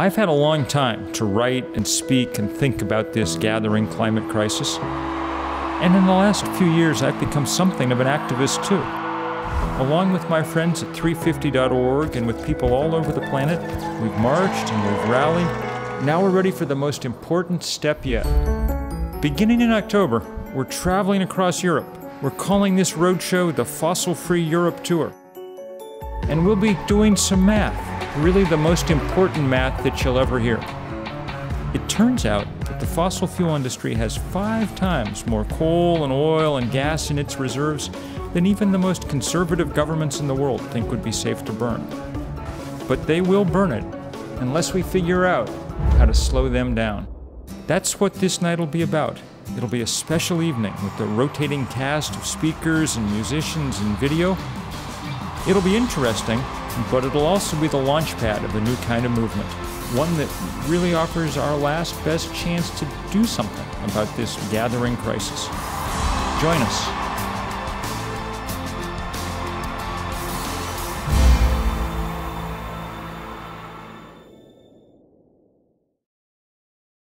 I've had a long time to write and speak and think about this gathering climate crisis. And in the last few years, I've become something of an activist too. Along with my friends at 350.org and with people all over the planet, we've marched and we've rallied. Now we're ready for the most important step yet. Beginning in October, we're traveling across Europe. We're calling this roadshow the Fossil Free Europe Tour. And we'll be doing some math really the most important math that you'll ever hear. It turns out that the fossil fuel industry has five times more coal and oil and gas in its reserves than even the most conservative governments in the world think would be safe to burn. But they will burn it unless we figure out how to slow them down. That's what this night will be about. It'll be a special evening with the rotating cast of speakers and musicians and video. It'll be interesting but it'll also be the launchpad of a new kind of movement, one that really offers our last best chance to do something about this gathering crisis. Join us.